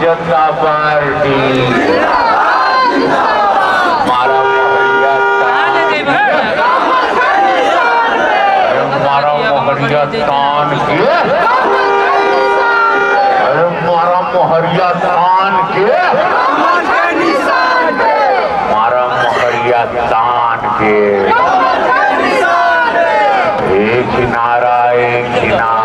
जनता party मारा मोहरिया तान के। मारा मोहरिया तान के। एक नारा एक नारा।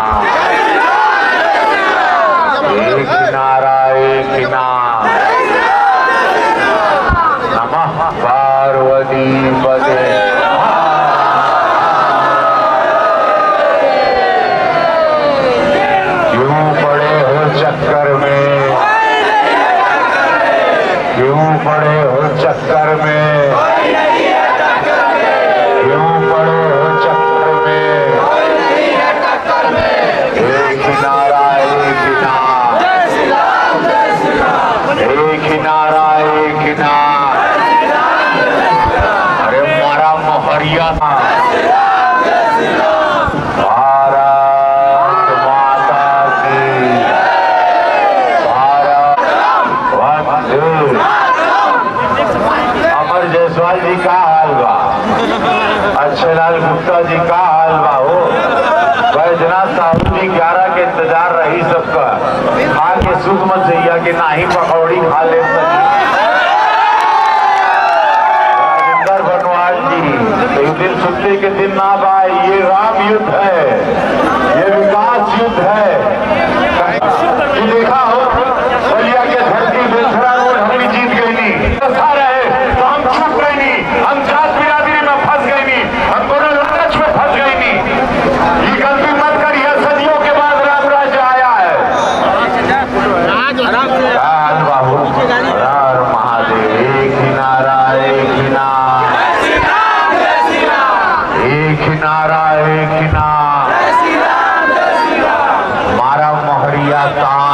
कि ना ही पकौड़ी खा ले। राजेंद्र भगवान जी, एक दिन छुट्टी के दिन ना भाई ये राम युद्ध है।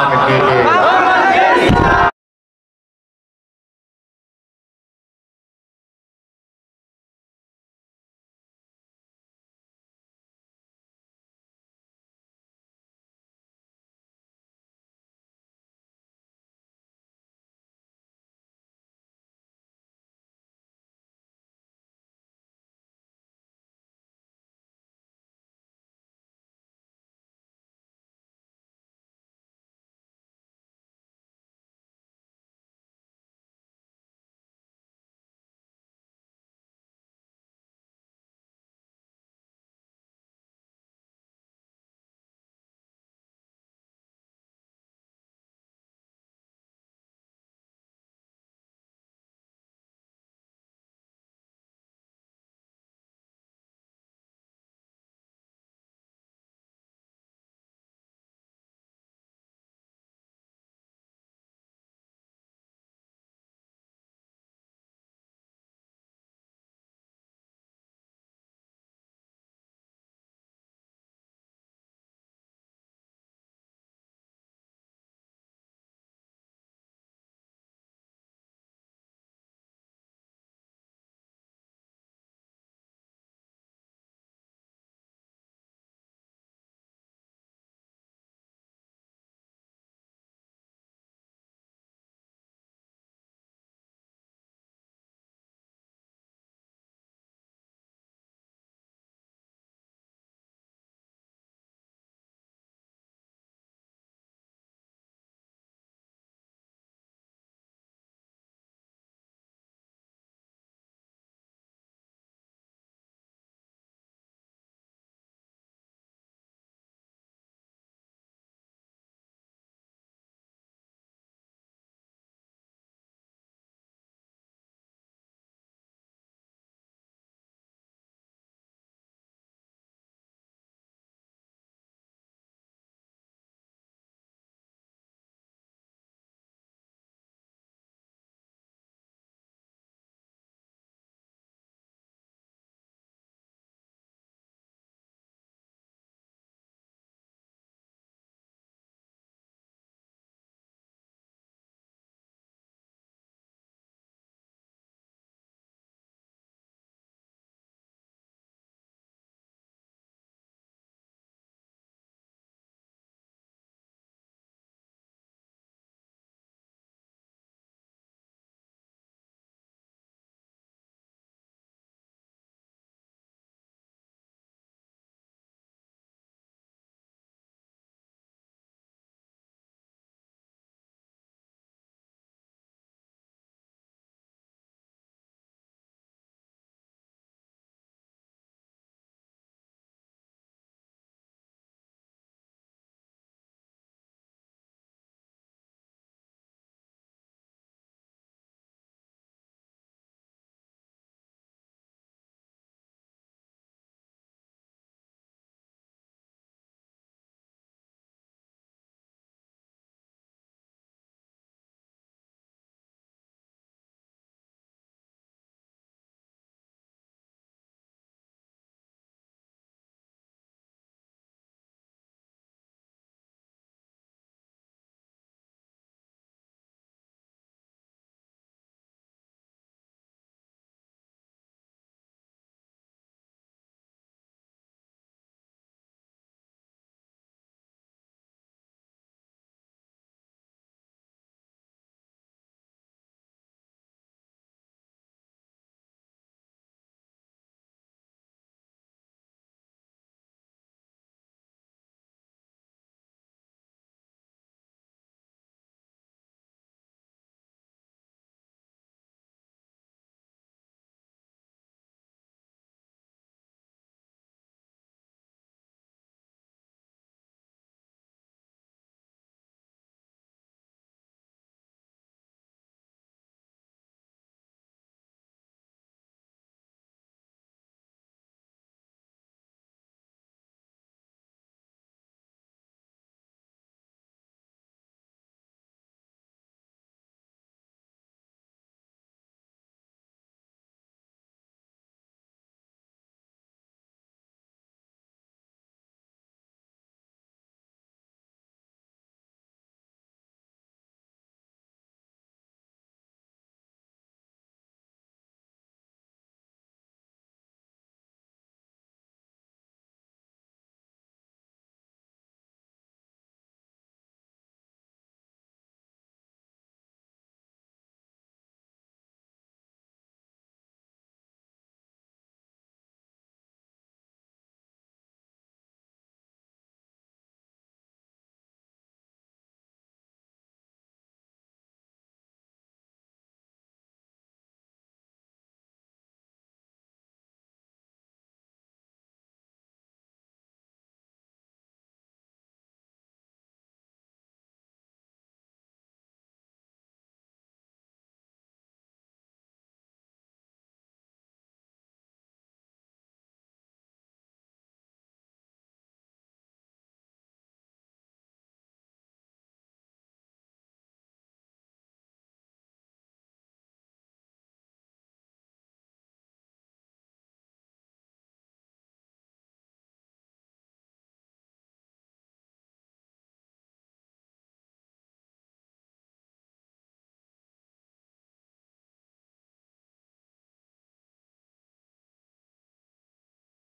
Ah, Ángel.